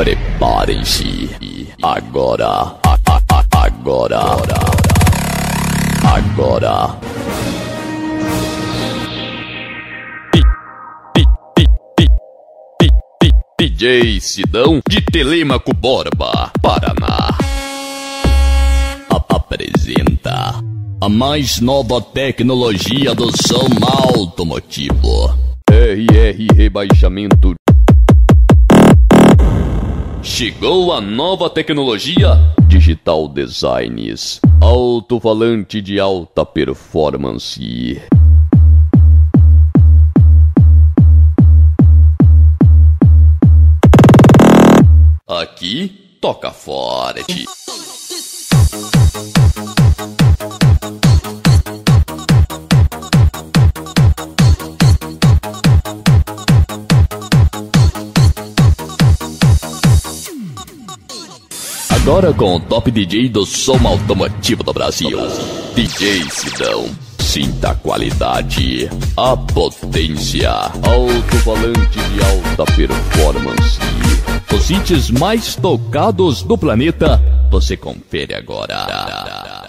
Preparem-se. Agora. Agora. Agora. DJ Sidão de Telemaco Borba, Paraná. Apresenta a mais nova tecnologia do som automotivo. RR Rebaixamento. Chegou a nova tecnologia Digital Designs. Alto-falante de alta performance. Aqui toca forte. Agora com o top DJ do som automotivo do Brasil, DJ Sidão. Sinta a qualidade, a potência, alto-falante de alta performance. Os hits mais tocados do planeta, você confere agora.